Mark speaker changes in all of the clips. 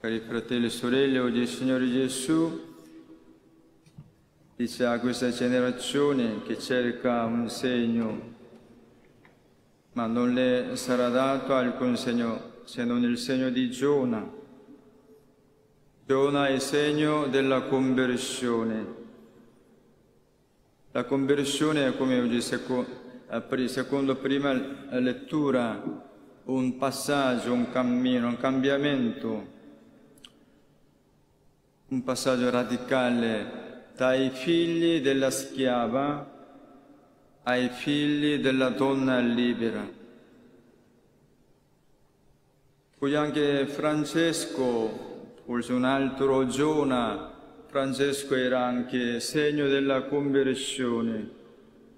Speaker 1: Cari fratelli e sorelle, oggi il Signore Gesù dice a questa generazione che cerca un segno, ma non le sarà dato alcun segno se non il segno di Giona. Giona è segno della conversione. La conversione è come oggi, secondo prima lettura, un passaggio, un cammino, un cambiamento un passaggio radicale dai figli della schiava ai figli della donna libera. Poi anche Francesco, forse un altro Giona, Francesco era anche segno della conversione.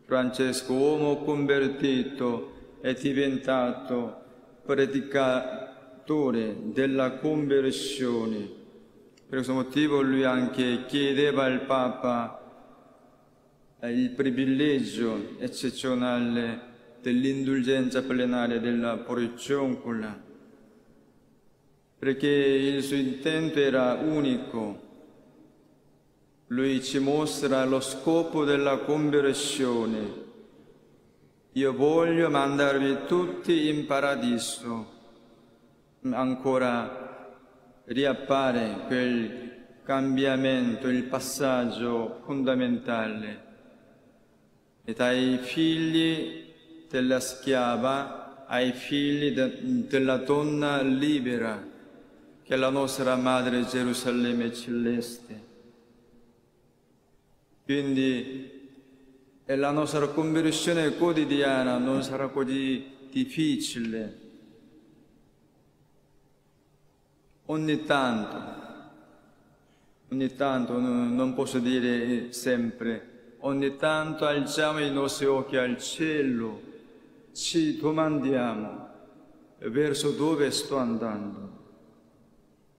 Speaker 1: Francesco, uomo convertito, è diventato predicatore della conversione per questo motivo lui anche chiedeva al Papa il privilegio eccezionale dell'indulgenza plenaria della porcioncula, perché il suo intento era unico. Lui ci mostra lo scopo della conversione. Io voglio mandarvi tutti in paradiso. Ancora riappare quel cambiamento, il passaggio fondamentale e dai figli della schiava ai figli de, della donna libera, che è la nostra madre Gerusalemme celeste. Quindi la nostra conversione quotidiana non sarà così difficile, Ogni tanto, ogni tanto, non posso dire sempre, ogni tanto alziamo i nostri occhi al cielo, ci domandiamo verso dove sto andando.